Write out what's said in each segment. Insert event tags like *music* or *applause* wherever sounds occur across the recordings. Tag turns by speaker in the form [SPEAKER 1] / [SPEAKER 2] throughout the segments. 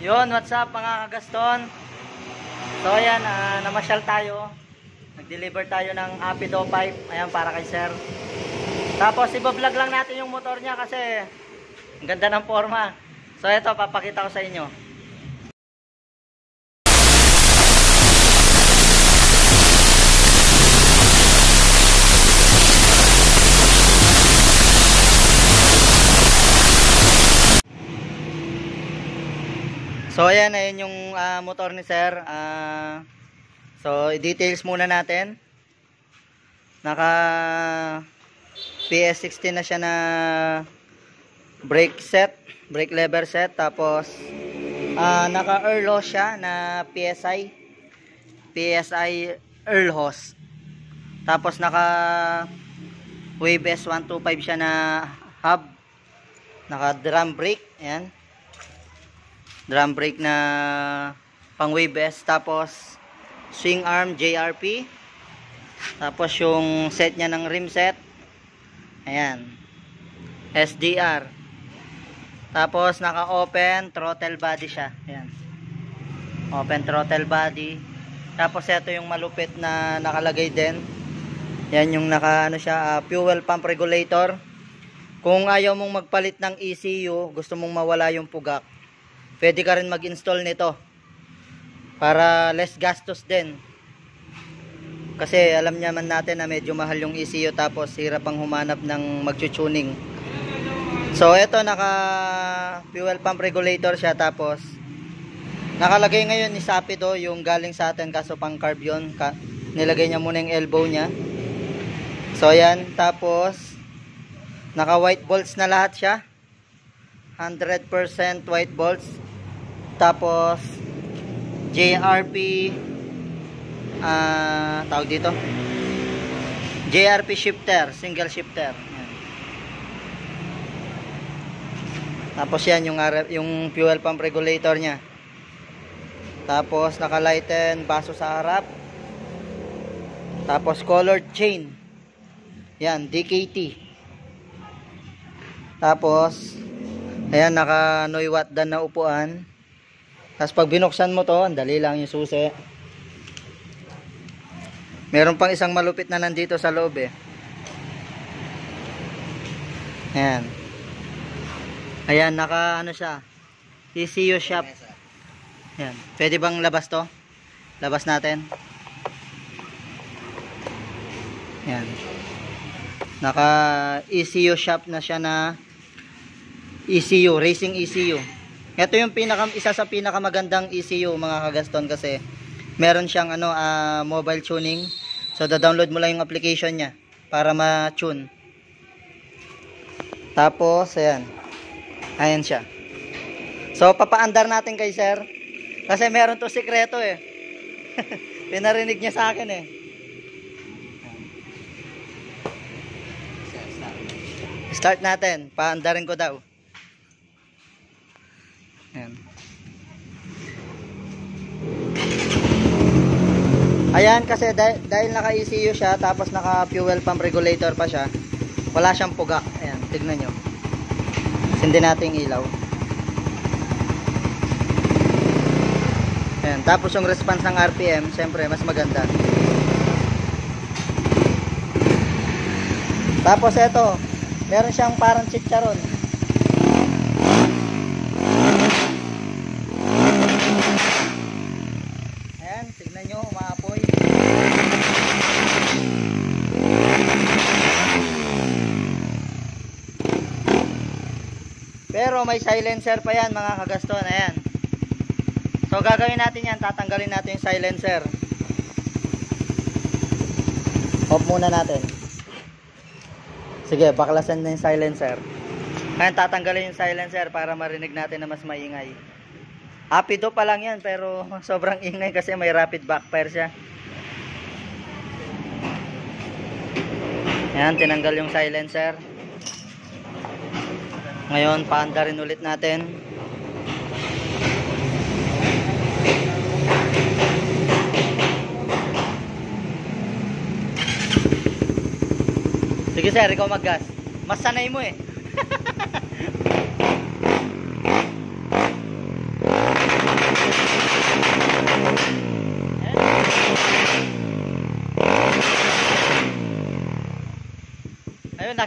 [SPEAKER 1] Yun, what's up mga kagaston? So ayan, ah, namasyal tayo. Nag-deliver tayo ng Apido pipe. Ayan, para kay sir. Tapos ibablog lang natin yung motor niya kasi ang ganda ng forma. So ito, papakita ko sa inyo. So ayan, ayan yung ah, motor ni sir. Ah, so i-details muna natin. Naka PS16 na siya na brake set, brake lever set. Tapos ah, naka Earl siya na PSI. PSI Earl hose. Tapos naka Wave S125 siya na hub. Naka drum brake, ayan drum brake na pang wave S tapos swing arm JRP tapos yung set niya ng rim set ayan SDR tapos naka open throttle body siya ayan. Open throttle body. Tapos ito yung malupit na nakalagay din. Yan yung naka ano siya uh, fuel pump regulator. Kung ayaw mong magpalit ng ECU gusto mong mawala yung pugak pwede ka rin mag-install nito. Para less gastos din. Kasi alam naman natin na medyo mahal yung ECU tapos hirap ang humanap ng mag-tuning. So ito naka fuel pump regulator siya tapos nakalagay ngayon ni Sapido yung galing sa atin kaso pang carb yun. Ka nilagay niya muna yung elbow niya. So ayan tapos naka white bolts na lahat siya 100% white bolts. Tapos JRP ah uh, tawag dito? JRP shifter single shifter. Tapos yan yung, yung fuel pump regulator nya tapos nakalighten baso sa harap. Tapos colored chain. Yan DKT tapos ayan naka Noiwat dan na upuan tapos pag binuksan mo to, ang dali lang yung susi. Meron pang isang malupit na nandito sa loob eh. Ayan. Ayan, naka ano siya. ECU shop. Ayan. Pwede bang labas to? Labas natin. Ayan. Naka ECU shop na siya na ECU, racing ECU. Ito yung pinaka isa sa pinakamagandang ECU mga kagaston kasi meron siyang ano uh, mobile tuning. So da-download mo lang yung application niya para ma-tune. Tapos ayan. Ayan siya. So papaandar natin kay sir kasi meron to sikreto eh. *laughs* Pinarinig niya sa akin eh. Start natin. Paandarin ko daw. Ayan kasi dahil, dahil naka ECU siya tapos naka fuel pump regulator pa siya. Wala siyang puga. Ayan, tignan nyo. Sindi natin ilaw. Ayan, tapos yung response ng RPM, siyempre mas maganda. Tapos ito, meron siyang parang chicharon. Pero may silencer pa yan mga kagaston. Ayan. So gagawin natin yan. Tatanggalin natin yung silencer. Off muna natin. Sige, baklasan na yung silencer. Ngayon tatanggalin yung silencer para marinig natin na mas maingay. Apido pa lang yan pero *laughs* sobrang ingay kasi may rapid backfire siya. Ayan, tinanggal yung silencer. Ngayon, paanda rin ulit natin. Sige sir, ikaw maggas. Mas sanay mo eh.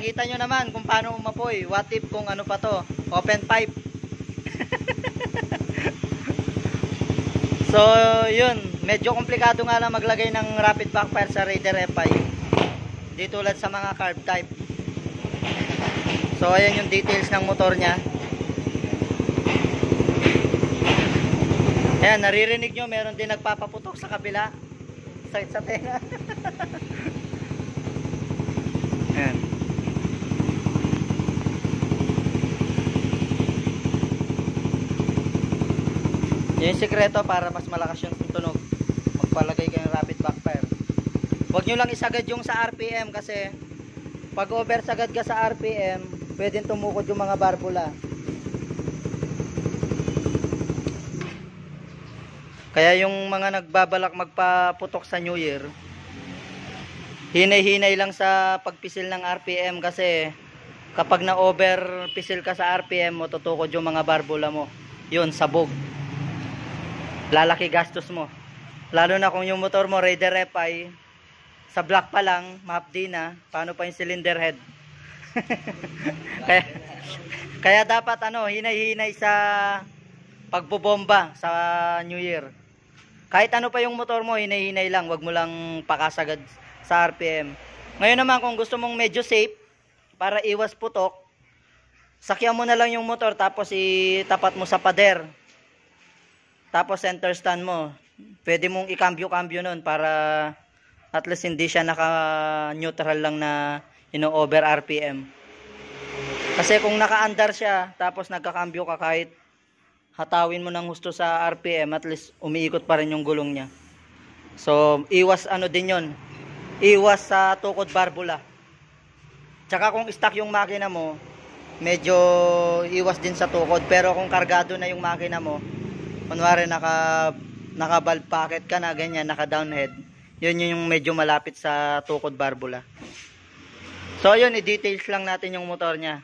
[SPEAKER 1] Nakita nyo naman kung paano umapoy. What if kung ano pa to? Open pipe. *laughs* so, yun. Medyo komplikado nga lang maglagay ng rapid backfire sa Raider FI. Di tulad sa mga carb type. So, ayan yung details ng motor niya. Ayan, naririnig nyo, meron din nagpapaputok sa kabila. Sakit sa tenga. *laughs* Ayan. Yung sikreto para mas malakas yung tunog. Magpalagay kayo ng rapid backfire. Huwag nyo lang isagad yung sa RPM kasi pag over sagad ka sa RPM, pwedeng tumukod yung mga barbula. Kaya yung mga nagbabalak magpaputok sa New Year, hinay-hinay lang sa pagpisil ng RPM kasi kapag na-over pisil ka sa RPM mo, tutukod yung mga barbula mo. Yun, sabog. Lalaki gastos mo. Lalo na kung yung motor mo, Raider FI, sa black pa lang, map D na, paano pa yung cylinder head? *laughs* kaya, kaya dapat ano, hinay-hinay sa pagbobomba sa New Year. Kahit ano pa yung motor mo, hinay-hinay lang, wag mo lang pakasagad sa RPM. Ngayon naman kung gusto mong medyo safe para iwas putok, sakyan mo na lang yung motor tapos itapat mo sa pader. Tapos center stand mo. Pwede mong ikambyo-kambyo nun para at least hindi siya naka-neutral lang na ino-over RPM. Kasi kung naka-under siya tapos nagkakambyo ka kahit hatawin mo ng gusto sa RPM, at least umiikot pa rin yung gulong niya. So, iwas ano din yon Iwas sa tukod barbula. Tsaka kung stock yung makina mo, medyo iwas din sa tukod. Pero kung kargado na yung makina mo, kunwari naka, naka valve pocket ka na, ganyan, naka downhead, yun yung medyo malapit sa tukod barbula. So, yun, i-details lang natin yung motor niya.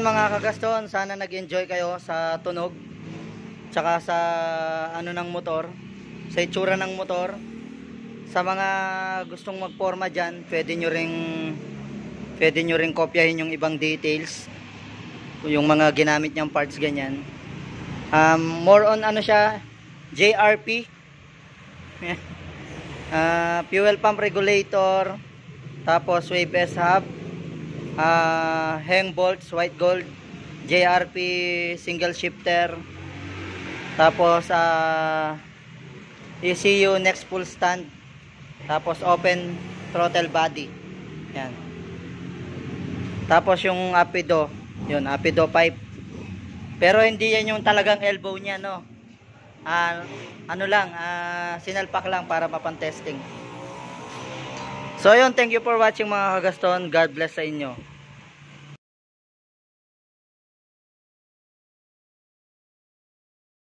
[SPEAKER 1] So yun mga kagaston, sana nag-enjoy kayo sa tunog tsaka sa ano ng motor, sa itsura ng motor. Sa mga gustong magporma diyan, pwede nyo ring pwede nyo ring kopyahin yung ibang details. Yung mga ginamit niyang parts ganyan. Um, more on ano siya, JRP. Ah, *laughs* fuel pump regulator, tapos wave S hub, ah hang bolts white gold JRP single shifter Tapos, ah, ECU next full stand. Tapos, open throttle body. Yan. Tapos, yung apido. Yun, apido pipe. Pero, hindi yan yung talagang elbow niya, no? Ah, ano lang, ah, sinalpak lang para mapantesting. So, yun, thank you for watching mga kagaston. God bless sa inyo.